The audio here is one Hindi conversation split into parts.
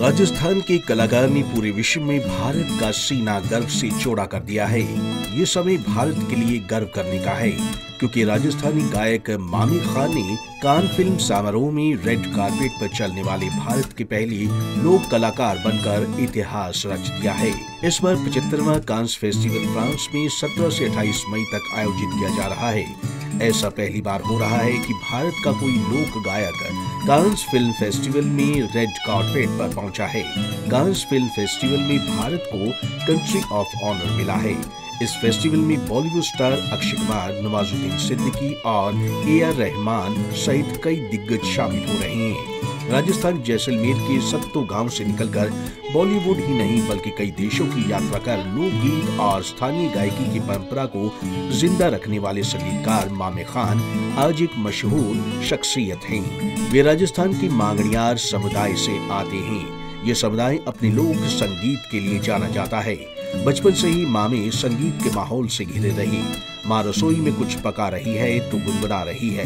राजस्थान के कलाकार ने पूरे विश्व में भारत का सीना गर्व से चौड़ा कर दिया है। ये समय भारत के लिए गर्व करने का है, क्योंकि राजस्थानी गायक मामी खान ने कान फ़िल्म समारोह में रेड कारपेट पर चलने वाले भारत के पहले लोक कलाकार बनकर इतिहास रच दिया है। इस बार पचहत्तरवा कांस फेस्टिवल फ्रांस में 17 से 28 मई तक आयोजित किया जा रहा है। ऐसा पहली बार हो रहा है कि भारत का कोई लोक गायक कांस फ़िल्म फेस्टिवल में रेड कार्पेट पर पहुँचा है। कांस फ़िल्म फेस्टिवल में भारत को कंट्री ऑफ़ ऑनर मिला है। इस फेस्टिवल में बॉलीवुड स्टार अक्षय कुमार, नवाजुद्दीन सिद्दीकी और ए आर रहमान सहित कई दिग्गज शामिल हो रहे हैं। राजस्थान जैसलमेर के सत्तो गाँव से निकलकर बॉलीवुड ही नहीं, बल्कि कई देशों की यात्रा कर लोकगीत और स्थानीय गायकी की परंपरा को ज़िंदा रखने वाले संगीतकार मामे खान आज एक मशहूर शख्सियत हैं। वे राजस्थान के मांगड़ियार समुदाय से आते हैं। ये समुदाय अपने लोक संगीत के लिए जाना जाता है। बचपन से ही मामी संगीत के माहौल से घिरे रही। माँ रसोई में कुछ पका रही है तो गुनगुना रही है।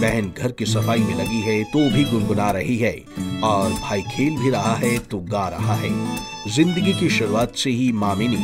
बहन घर की सफ़ाई में लगी है तो भी गुनगुना रही है। और भाई खेल भी रहा है तो गा रहा है। ज़िंदगी की शुरुआत से ही मामी ने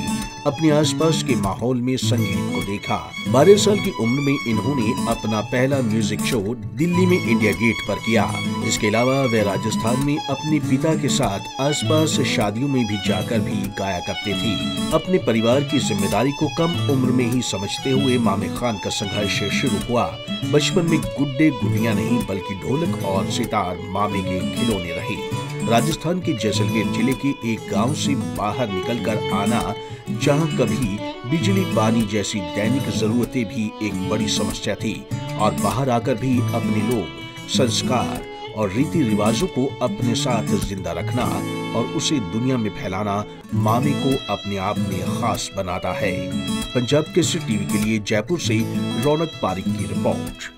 अपने आसपास के माहौल में संगीत को देखा। बारह साल की उम्र में इन्होंने अपना पहला म्यूज़िक शो दिल्ली में इंडिया गेट पर किया। इसके अलावा वे राजस्थान में अपने पिता के साथ आसपास शादियों में भी जाकर भी गाया करते थे। अपने परिवार की ज़िम्मेदारी को कम उम्र में ही समझते हुए मामे खान का संघर्ष शुरू हुआ। बचपन में गुड्डे गुडिया नहीं, बल्कि ढोलक और सितार मामे के खिलौने रहे। राजस्थान के जैसलमेर ज़िले के एक गाँव से बाहर निकलकर आना, जहाँ कभी बिजली पानी जैसी दैनिक जरूरतें भी एक बड़ी समस्या थी, और बाहर आकर भी अपने लोग संस्कार और रीति रिवाजों को अपने साथ ज़िंदा रखना और उसे दुनिया में फैलाना मामी को अपने आप में खास बनाता है। पंजाब के टीवी के लिए जयपुर से रौनक पारिक की रिपोर्ट।